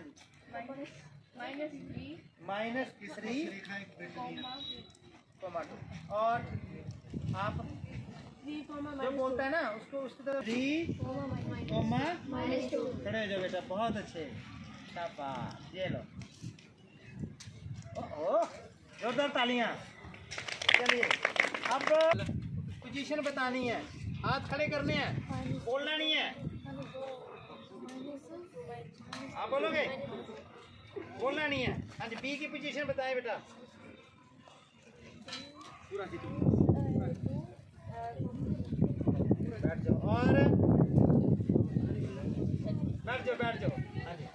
One minus two. और आप जो बोलता है ना उसको उसकी तरफ़ थ्री कॉमा खड़े हो जाओ बेटा बहुत अच्छे। ये लो। ओह जोरदार तालियाँ। चलिए अब पोजीशन बतानी है। हाथ खड़े करने हैं बोलना नहीं है। आप बोलोगे? बोलना नहीं है। हाँ जी बी की पोजीशन बताएँ बेटा। पूरा बैठ जाओ। और बैठ जाओ बैठ जाओ। हाँ जी।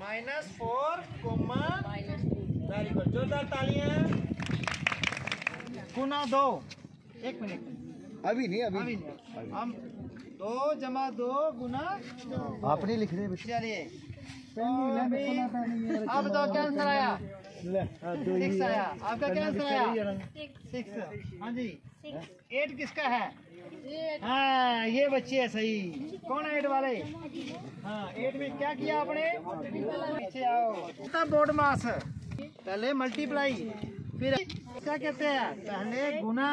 Minus four comma very good जोरदार तालियाँ गुना दो। एक मिनट। अभी नहीं अभी अभी नहीं। हम दो जमा दो गुना आप नहीं लिख रहे बच्चे चलिए। तो आप बताओ क्या आंसर आया? सिक्स आया। आपका क्या आंसर आया? सिक्स। हाँ जी। एट किसका है? हाँ ये बच्चे है सही। कौन है एट वाले? हाँ एट में क्या किया आपने? पीछे आओ। कितना बोर्ड मास पहले मल्टीप्लाई फिर क्या कहते हैं? पहले गुना।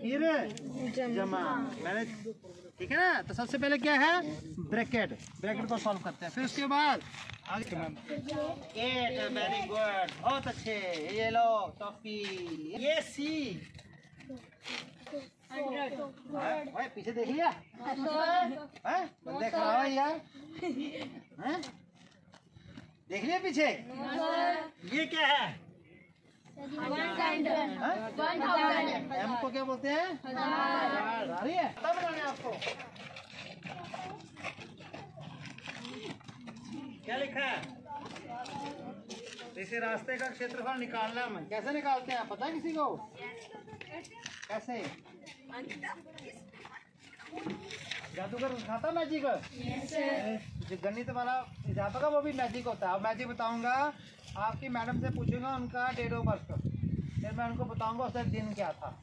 जमा। मैंने ठीक है ना? तो सबसे पहले क्या है? ब्रैकेट। ब्रैकेट को सॉल्व करते हैं। फिर उसके बाद आगे एट वेरी गुड बहुत अच्छे। ये लो ये सी भाई पीछे देख लिया? यार। देख लिया पीछे? ये क्या है? एम को क्या बोलते हैं? हज़ार। आ रही है तब बनाने आपको। क्या लिखा है? जैसे रास्ते का क्षेत्रफल निकालना है। कैसे निकालते हैं पता है किसी को? कैसे? जादूगर खाता मैजिक जो गणित वाला अध्यापक है वो भी मैजिक होता है। अब मैजिक बताऊँगा। आपकी मैडम से पूछूँगा उनका डेट ऑफ़ बर्थ फिर मैं उनको बताऊँगा उसका दिन क्या था।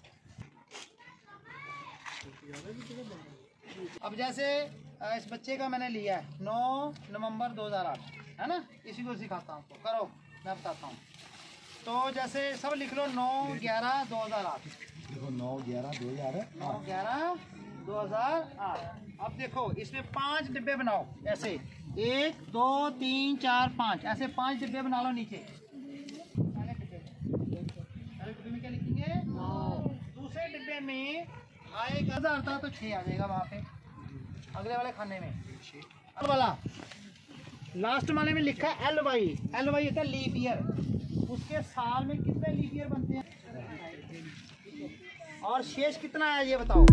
अब जैसे इस बच्चे का मैंने लिया है नौ नवंबर 2008 है ना? इसी को सिखाता हूँ आपको। करो मैं बताता हूँ। तो जैसे सब लिख लो नौ ग्यारह दो हज़ार आठ। देखो नौ ग्यारह दो हज़ार नौ ग्यारह दो हज़ार आठ। अब देखो, इसमें पाँच डिब्बे बनाओ, ऐसे। एक, दो, तीन, चार, पाँच। ऐसे पाँच डिब्बे बना लो नीचे। डिब्बे। में दूसरे डिब्बे में आएगा। हज़ार था तो छः आ जाएगा वहाँ पे। अगले वाले खाने में। वाला। लास्ट वाले में लिखा है एल वाई एल वाई होता है लीप ईयर उसके साल में कितने लीप ईयर बनते हैं? और शेष कितना है ये बताओ।